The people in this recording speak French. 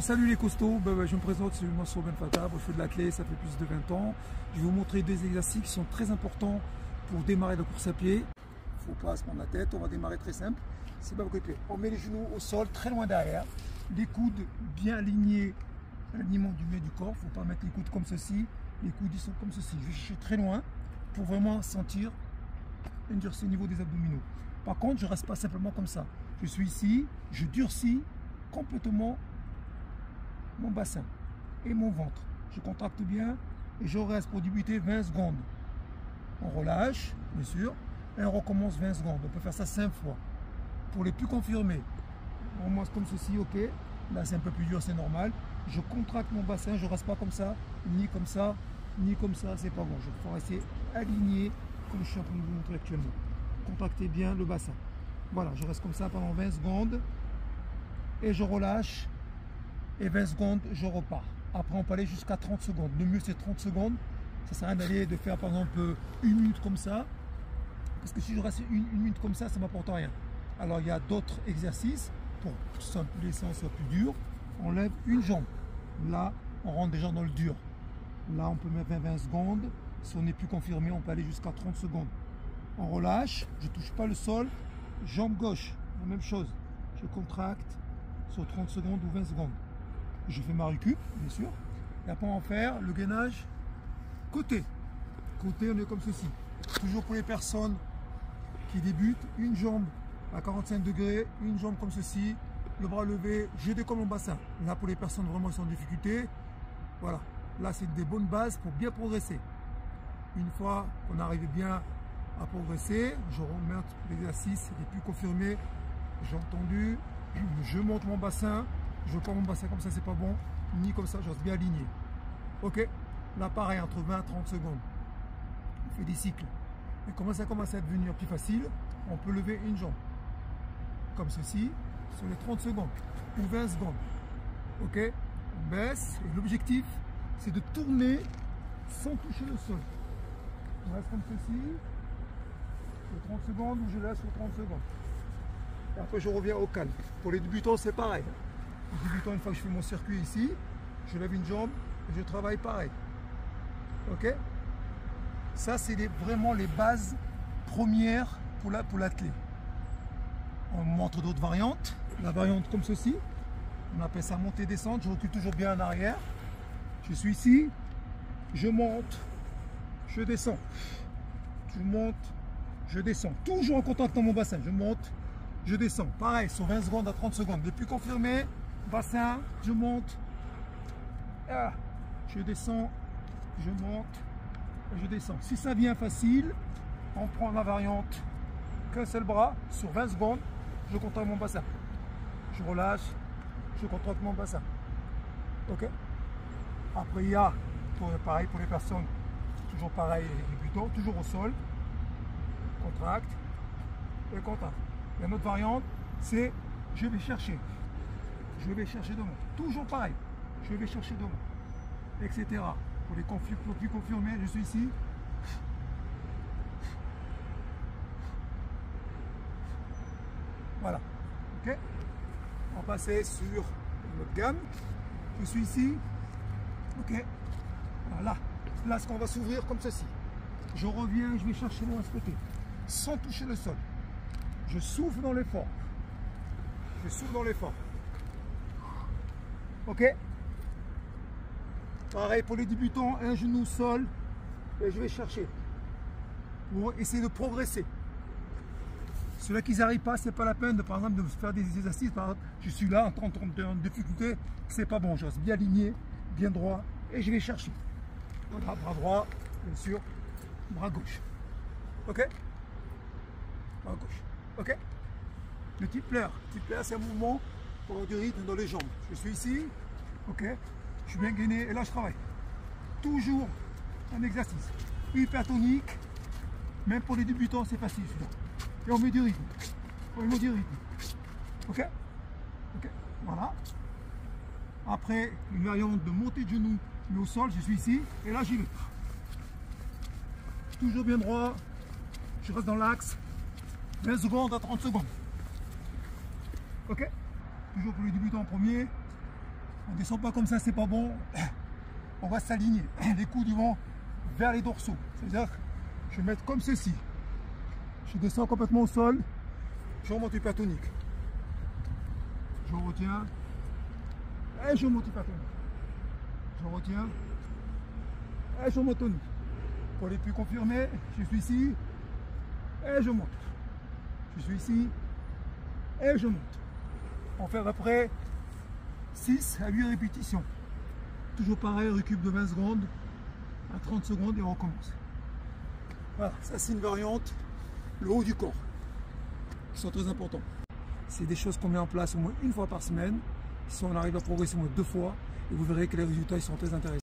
Salut les costauds, ben, ben, je me présente, c'est Mansour Ben Fatah, je fais de l'athlète, ça fait plus de 20 ans. Je vais vous montrer des exercices qui sont très importants pour démarrer la course à pied. Il ne faut pas se prendre la tête, on va démarrer très simple. C'est pas. On met les genoux au sol, très loin derrière. Les coudes bien alignés l'alignement du milieu du corps. Il ne faut pas mettre les coudes comme ceci. Les coudes ils sont comme ceci. Je vais chercher très loin pour vraiment sentir un durci au niveau des abdominaux. Par contre, je ne reste pas simplement comme ça. Je suis ici, je durcis complètement mon bassin et mon ventre. Je contracte bien et je reste pour débuter 20 secondes. On relâche, bien sûr, et on recommence 20 secondes. On peut faire ça 5 fois. Pour les plus confirmés, on commence comme ceci, ok. Là, c'est un peu plus dur, c'est normal. Je contracte mon bassin, je ne reste pas comme ça, ni comme ça, ni comme ça, c'est pas bon. Je vais rester aligné comme je suis en train de vous montrer actuellement. Contractez bien le bassin. Voilà, je reste comme ça pendant 20 secondes et je relâche et 20 secondes, je repars. Après, on peut aller jusqu'à 30 secondes. Le mieux, c'est 30 secondes. Ça sert à rien d'aller de faire par exemple une minute comme ça. Parce que si je reste une, minute comme ça, ça ne m'apporte rien. Alors, il y a d'autres exercices pour que les séances soient plus dures. On lève une jambe. Là, on rentre déjà dans le dur. Là, on peut mettre 20, secondes. Si on n'est plus confirmé, on peut aller jusqu'à 30 secondes. On relâche, je ne touche pas le sol. Jambe gauche, la même chose. Je contracte sur 30 secondes ou 20 secondes je fais ma récup, bien sûr. Après, on va faire le gainage côté. Côté, on est comme ceci. Toujours pour les personnes qui débutent, une jambe à 45 degrés, une jambe comme ceci, le bras levé, je décolle mon bassin. Là, pour les personnes vraiment qui sont en difficulté, voilà. Là, c'est des bonnes bases pour bien progresser. Une fois qu'on arrive bien à progresser, je remonte l'exercice les plus confirmés. J'ai entendu, je monte mon bassin, je veux pas mon bassin comme ça, c'est pas bon. Ni comme ça, j'ose bien aligner. Ok? Là, pareil, entre 20 et 30 secondes. On fait des cycles. Et comment ça commence à devenir plus facile, on peut lever une jambe. Comme ceci, sur les 30 secondes ou 20 secondes. Ok? On baisse. L'objectif, c'est de tourner sans toucher le sol. On reste comme ceci. Sur 30 secondes ou je laisse sur 30 secondes. Et après, je reviens au calme. Pour les débutants, c'est pareil débutant, une fois que je fais mon circuit ici, je lève une jambe et je travaille pareil. Ok? Ça, c'est vraiment les bases premières pour l'athlète. On montre d'autres variantes. La variante comme ceci, on appelle ça montée-descente. Je recule toujours bien en arrière. Je suis ici, je monte, je descends. Je monte, je descends. Toujours en contact dans mon bassin. Je monte, je descends. Pareil, sur 20 secondes à 30 secondes. Les plus confirmés, bassin, je monte, ah, je descends, je monte, je descends. Si ça vient facile, on prend la variante qu'un seul bras sur 20 secondes, je contracte mon bassin. Je relâche, je contracte mon bassin. Ok? Après, il y a, pareil pour les personnes, toujours pareil, les débutants, toujours au sol, contracte et contracte. a une autre variante, c'est je vais chercher je vais chercher devant. Toujours pareil, je vais chercher devant, etc. Pour les conflits plus confirmés, je suis ici. Voilà. Ok? On passer sur notre gamme. Je suis ici. Ok Voilà. Là, ce qu'on va s'ouvrir comme ceci. Je reviens, je vais chercher ce côté. Sans toucher le sol. Je souffle dans l'effort. Je souffle dans l'effort. Ok? Pareil pour les débutants, un genou sol, et je vais chercher pour essayer de progresser. Ceux-là qui n'arrivent pas, c'est pas la peine de par exemple de faire des exercices. Je suis là en train de en difficulté, c'est pas bon. Je reste bien aligné, bien droit, et je vais chercher. Bras, bras droit, bien sûr, bras gauche. Ok? Bras gauche. Ok? Le type plaire. Le plaire, c'est un mouvement pour du rythme dans les jambes. Je suis ici, ok, je suis bien gainé et là je travaille. Toujours un exercice hypertonique, même pour les débutants c'est facile Et on met du rythme. On met du rythme. Ok Ok, voilà. Après, une variante de montée de genoux, mais au sol, je suis ici, et là j'y vais. Toujours bien droit, je reste dans l'axe, 20 secondes à 30 secondes. Ok toujours pour les débutants en premier, ne descend pas comme ça, c'est pas bon. On va s'aligner. Les coudes vont vers les dorsaux. C'est-à-dire je vais mettre comme ceci. Je descends complètement au sol. Je remonte hypertonique. Je retiens. Et je remonte hypertonique. Je retiens. Et je remonte tonique. Pour les plus confirmés, je suis ici. Et je monte. Je suis ici. Et je monte. On fait à peu près 6 à 8 répétitions. Toujours pareil, récup de 20 secondes à 30 secondes et on recommence. Voilà, ça c'est une variante, le haut du corps, qui sont très importants. C'est des choses qu'on met en place au moins une fois par semaine. Si on arrive à progresser au moins deux fois, et vous verrez que les résultats sont très intéressants.